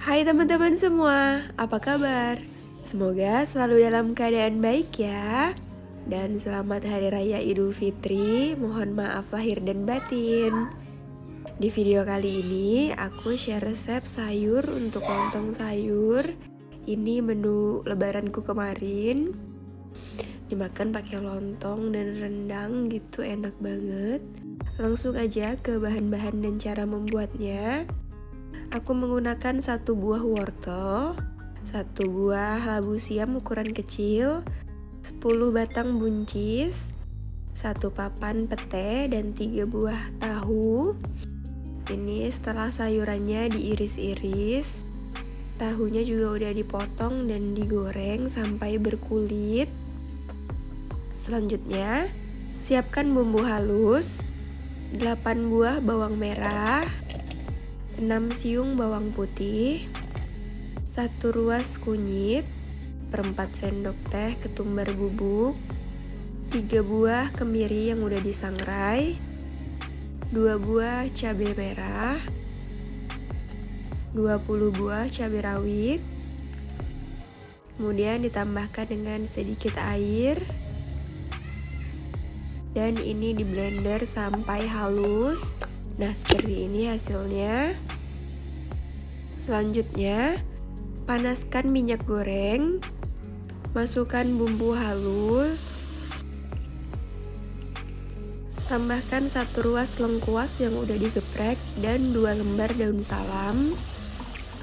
Hai teman-teman semua, apa kabar? Semoga selalu dalam keadaan baik ya. Dan selamat Hari Raya Idul Fitri. Mohon maaf lahir dan batin. Di video kali ini aku share resep sayur untuk lontong sayur. Ini menu lebaranku kemarin. Dimakan pakai lontong dan rendang gitu enak banget. Langsung aja ke bahan-bahan dan cara membuatnya. Aku menggunakan satu buah wortel, satu buah labu siam ukuran kecil, 10 batang buncis, satu papan pete dan tiga buah tahu. Ini setelah sayurannya diiris-iris, tahunya juga udah dipotong dan digoreng sampai berkulit. Selanjutnya, siapkan bumbu halus, 8 buah bawang merah, 6 siung bawang putih, 1 ruas kunyit, perempat sendok teh ketumbar bubuk, 3 buah kemiri yang udah disangrai, 2 buah cabai merah, 20 buah cabai rawit, kemudian ditambahkan dengan sedikit air, dan ini di blender sampai halus. Nah, seperti ini hasilnya. Selanjutnya, panaskan minyak goreng, masukkan bumbu halus, tambahkan satu ruas lengkuas yang udah digeprek dan dua lembar daun salam.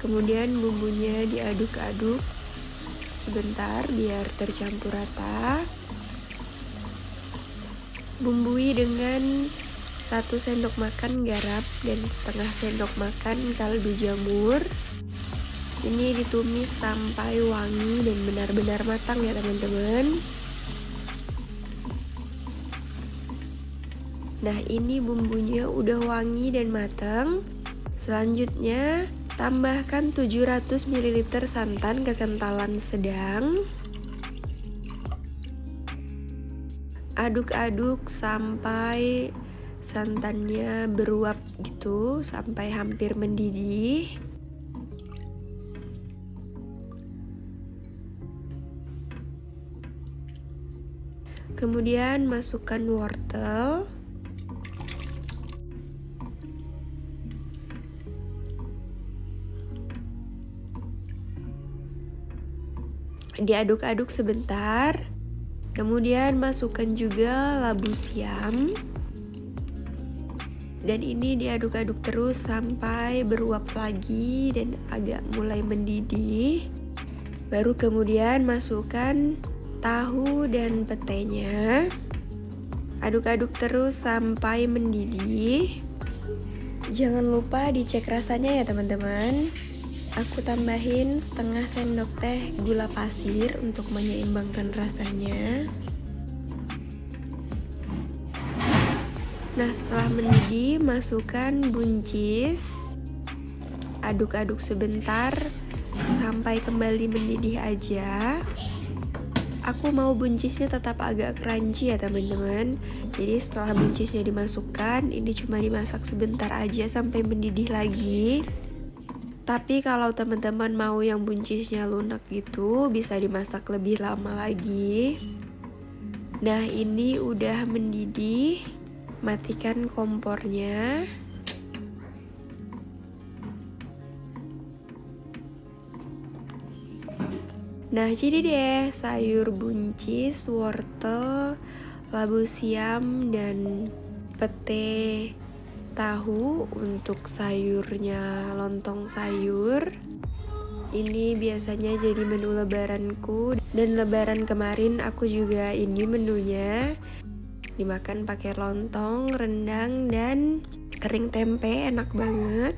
Kemudian bumbunya diaduk-aduk sebentar biar tercampur rata. Bumbui dengan satu sendok makan garam dan setengah sendok makan kaldu jamur. Ini ditumis sampai wangi dan benar-benar matang ya teman-teman. Nah ini bumbunya udah wangi dan matang. Selanjutnya tambahkan 700 ml santan kekentalan sedang. Aduk-aduk sampai santannya beruap gitu sampai hampir mendidih. Kemudian masukkan wortel. Diaduk-aduk sebentar. Kemudian masukkan juga labu siam dan ini diaduk-aduk terus sampai beruap lagi dan agak mulai mendidih. Baru kemudian masukkan tahu dan petenya aduk-aduk terus sampai mendidih. Jangan lupa dicek rasanya ya teman-teman. Aku tambahin setengah sendok teh gula pasir untuk menyeimbangkan rasanya Nah setelah mendidih masukkan buncis Aduk-aduk sebentar Sampai kembali mendidih aja. Aku mau buncisnya tetap agak crunchy ya teman-teman. Jadi setelah buncisnya dimasukkan Ini cuma dimasak sebentar aja sampai mendidih lagi. Tapi kalau teman-teman mau yang buncisnya lunak gitu Bisa dimasak lebih lama lagi. Nah ini udah mendidih matikan kompornya. Nah jadi deh sayur buncis, wortel, labu siam, dan pete tahu untuk sayurnya lontong sayur. Ini biasanya jadi menu lebaranku. Dan lebaran kemarin aku juga ini menunya dimakan pakai lontong, rendang, dan kering tempe enak banget.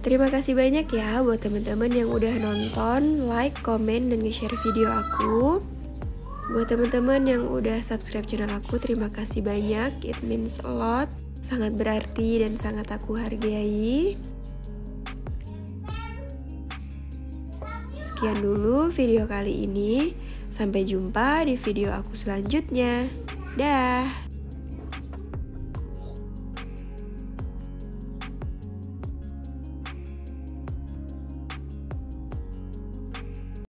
Terima kasih banyak ya buat teman-teman yang udah nonton, like, komen, dan nge-share video aku. Buat teman-teman yang udah subscribe channel aku, terima kasih banyak. It means a lot. Sangat berarti dan sangat aku hargai. Sekian dulu video kali ini. Sampai jumpa di video aku selanjutnya. Dah.